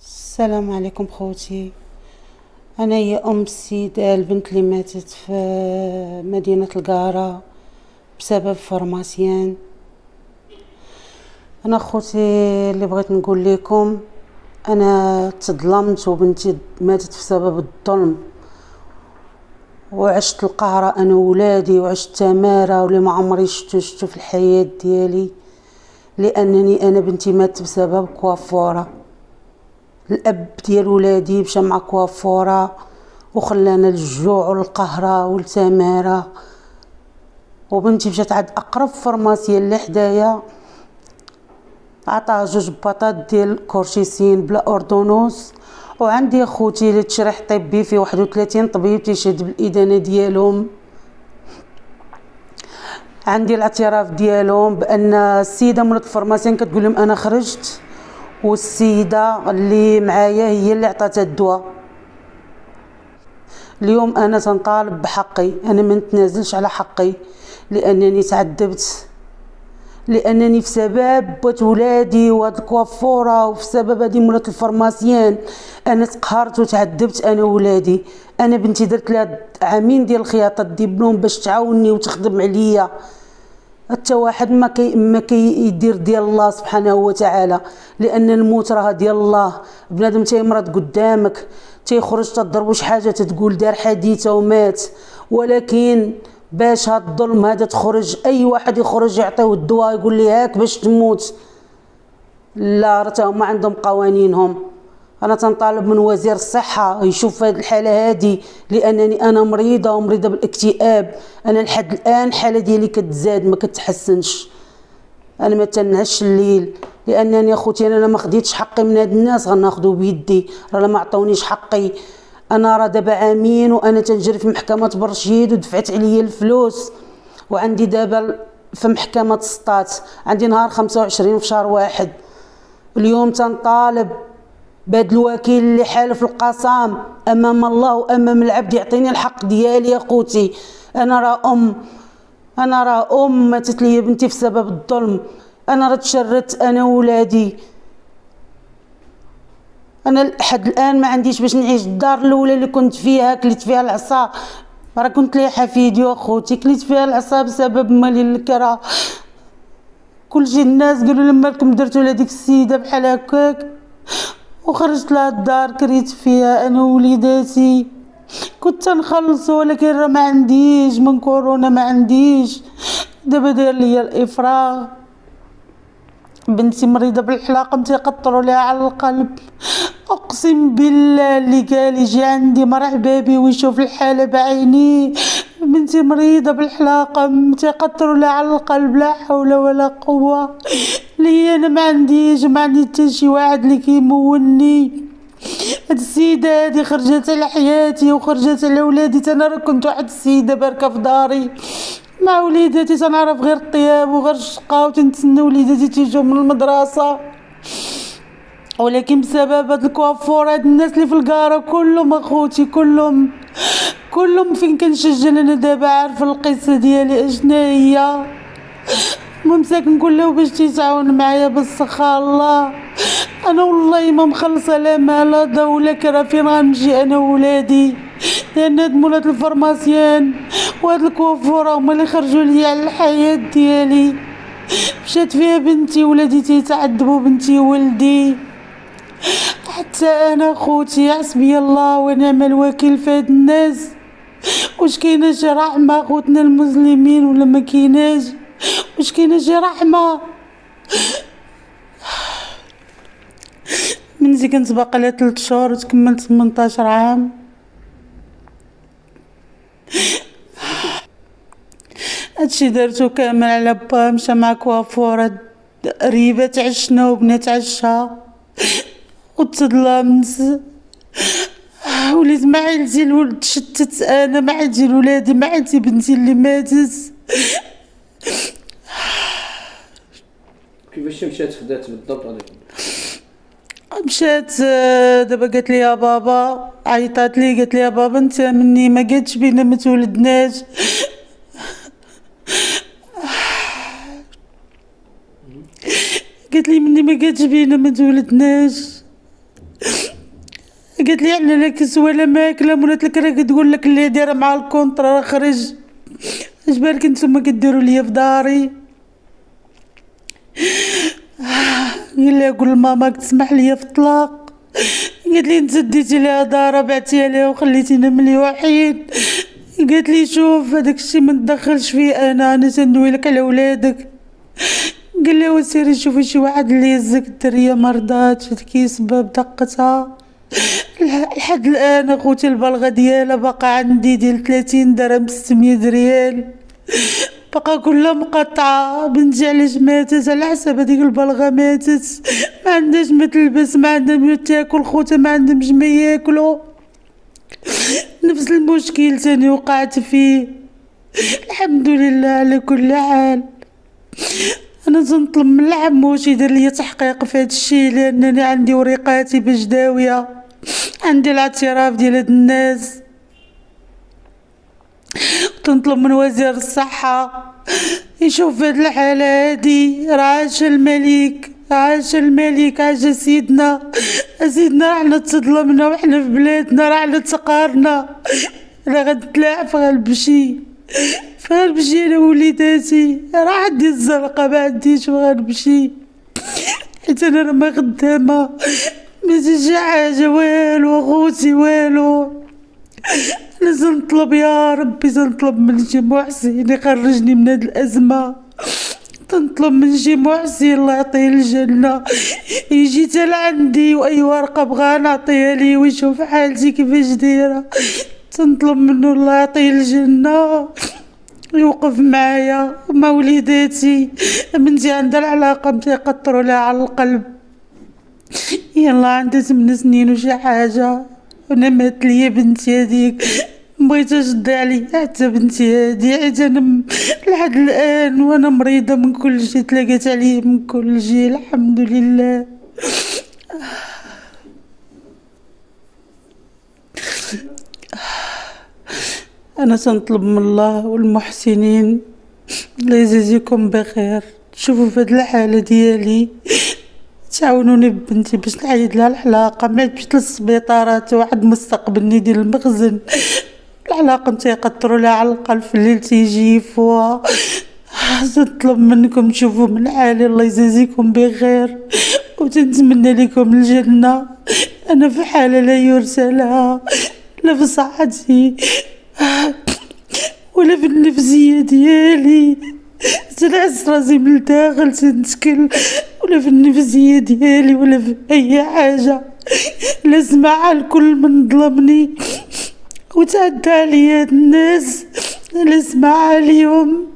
السلام عليكم خوتي. أنا هي أم السيده البنت اللي ماتت في مدينة القاره بسبب فرماسيان أنا خوتي اللي بغيت نقول لكم أنا تظلمت وبنتي ماتت بسبب الظلم. وعشت القهرة أنا وولادي وعشت تمارة واللي ما عمري شفتو شفتو في الحياة ديالي. لأنني أنا بنتي ماتت بسبب كوافورة. الأب ديال ولادي مشى مع كوافورة وخلانا للجوع والقهرة والتمارة وبنتي مشات عند أقرب فرماسية اللي حدايا عطاها جوج بطاط ديال كورشيسين بلا اردونوس وعندي خوتي اللي تشريح طبي فيه 31 طبيب تيشهد بالإدانة ديالهم. عندي الاعتراف ديالهم بأن السيدة مولات الفرماسيين كتقول لهم أنا خرجت والسيدة اللي معايا هي اللي عطاتها الدواء. اليوم أنا تنطالب بحقي أنا ما نتنازلش على حقي لأنني تعذبت لأنني في سبب بوت ولادي وهاد الكوافورة وفي سبب هادي مولات الفرماسيان أنا تقهرت وتعذبت أنا وولادي أنا بنتي درت لها عامين ديال الخياطة الدبلوم باش تعاوني وتخدم عليا. حتى واحد ما كي ما كيدير ديال الله سبحانه وتعالى لأن الموت راه ديال الله. بنادم تيمرض قدامك تيخرج تضربو شي حاجة تتقول دار حادثة ومات. ولكن باش هاد الظلم هذا تخرج أي واحد يخرج يعطيو الدواء يقول لي هاك باش تموت. لا راه هما عندهم قوانينهم. أنا تنطالب من وزير الصحة يشوف هذه الحالة هذه لأنني أنا مريضة ومريضة بالاكتئاب. أنا لحد الآن الحالة ديالي كتزاد ما كتحسنش. أنا ما تنعش الليل. لأنني أخوتي أنا ما خديتش حقي من هاد الناس غناخذو بيدي. راه ما عطونيش حقي. أنا راه دابا عامين وأنا تنجري في محكمة برشيد ودفعت عليا الفلوس. وعندي دابا في محكمة سطات عندي نهار 25 في شهر واحد. اليوم تنطالب. بهذا الوكيل اللي حالف القسم أمام الله وأمام العبد يعطيني الحق ديالي يا خوتي أنا راه أم. أنا راه أم. ماتت لي بنتي بسبب الظلم. أنا راه تشردت أنا وولادي. أنا لحد الآن ما عنديش باش نعيش الدار الأولى اللي كنت فيها كليت فيها العصا. راه كنت لايحه فيديو أخوتي كليت فيها العصا بسبب مالي الكرا. كلشي الناس قالوا لي مالكم درتوا لهاديك السيدة بحال هكاك. وخرجت لها الدار كريت فيها أنا ووليداتي. كنت نخلص ولكن راه ما عنديش من كورونا ما عنديش. دابا داير ليا الإفراغ. بنتي مريضة بالحلاقم تيقطروا ليها على القلب. أقسم بالله اللي قال يجي عندي مرحبا بي ويشوف الحالة بعينيه بنتي مريضة بالحلاقة تيقطروا لها على القلب لا حول ولا قوة. لي أنا ما عنديش ما عندي حتى شي واحد اللي كيمولني. هاد السيدة هادي خرجت على حياتي وخرجت على ولادي. أنا راه كنت واحد السيدة باركة في داري. مع وليداتي تنعرف غير الطياب وغير الشقا وتنتسنى وليداتي تيجيو من المدرسة. ولكن بسبب هاد الكوافور هاد الناس اللي في القاره كلهم أخوتي كلهم كلهم فين كنسجل أنا دابا عارفة القصة ديالي اشنا هي. ممساك نقول له باش تيتعاون معايا بالسخاء الله. أنا والله ما مخلصة لا مال لا دوله كرا فين غنمشي أنا وولادي. لأن هاد مولات الفرماسيان. وهاد الكوافوره هما اللي خرجوا لي على الحياة ديالي. مشات فيها بنتي ولادي تيتعذبوا بنتي ولدي. حتى أنا خوتي حسبي الله ونعم الوكيل في هاد الناس. واش كاينة شي رحمة خوتنا المسلمين ولا ما كايناش؟ واش كاينة شي رحمه من زي كنت باقا لها 3 شهور وتكملت 18 عام. هادشي درتو كامل على با مشى مع كوافورة ريبة تعشنا وبنات عشها وتظلمت وليت مع عيلتي الولد تشتت أنا مع عيلتي الولادي مع عيلتي بنتي اللي ماتت. كيفاش مشات خدات بالضبط هذيك مشات آه، دابا قالت لي يا بابا عيطات لي قالت لي يا بابا انت مني ما قالتش بينا ما تولدناش. قالت لي مني ما قالتش بينا ما تولدناش. قالت لي إحنا لا كسوه لا ماكله مرات لك راه كتقول لك اللي دايرة مع الكونترا خرج. اش بالك نتوما كديروا ليا في داري؟ قال لها قول لماماك تسمح لي في الطلاق. قالت لي انت ديتي ليها دارة بعتيها ليها وخليتينا ملي وحيد قالت لي شوف هذاك الشيء ما ندخلش فيه أنا أنا تندوي لك على ولادك. قال لها وسيري شوفي شي واحد اللي يهزك؟ الدرية مرضات تكي سبب دقتها. لحد الآن أخوتي البلغة ديالها باقا عندي ديال 30 درهم 600 ريال. بقى كلها مقطعة بنتي علاش ماتت على حسب هذيك البلغة ماتت. ما عندهاش ما تلبس ما عندها ما تاكل خوتها ما عندهمش ما ياكلوا نفس المشكل تاني وقعت فيه. الحمد لله على كل حال. أنا تنطلب من العموش يدير لي تحقيق في هذا الشيء لأنني عندي وريقاتي باش داويه عندي الاعتراف ديال هاد الناس. تنطلب من وزير الصحة يشوف هاد الحالة هادي. عاش الملك عاش الملك عاش سيدنا. سيدنا راحنا تظلمنا وحنا في بلادنا راحنا تقارنا راه غنتلاعب في غنمشي فغنمشي أنا وليداتي. راه عندي الزرقاء ما عنديش وغنمشي حيت أنا راه ما خدامة ما حاجة والو خوتي والو. لازم نطلب يا ربي تنطلب من شي محسن يخرجني من هاد الأزمة. تنطلب من شي محسن الله يعطيه الجنة. يجي تا لعندي وأي ورقة بغا نعطيها ليه ويشوف حالتي كيفاش دايرة. تنطلب منه الله يعطيه الجنة. يوقف معايا ومع وليداتي. بنتي عندها العلاقة تيقطروا لها على القلب. يلا عندها ثمان سنين وشي حاجة. وأنا مات ليا بنتي هذيك. مبغيتهاش تضيع عليا حتى بنتي هادي حيت أنا لحد الآن وأنا مريضة من كل شيء تلاقيت عليه من كل شيء الحمد لله. أنا تنطلب من الله والمحسنين الله يجازيكم بخير. تشوفوا في هاد الحالة ديالي. تعاونوني ببنتي باش نعيد لها الحلاقه ما مشيت للسبيطارات واحد مستقبلني ديال المخزن. العلاقة تيقطروا لها على القلب في الليل تيجي يفوها تطلب منكم تشوفوا من حالي الله يجازيكم بخير. وتنتمنى لكم الجنة. أنا في حالة لا يرسى لها لا في صحتي ولا في النفسية ديالي. تنحس راسي من الداخل تنتكل ولا في النفسية ديالي ولا في أي حاجة. لا سمع الكل من ظلمني وتعدى عليا الناس. لا سمع عليهم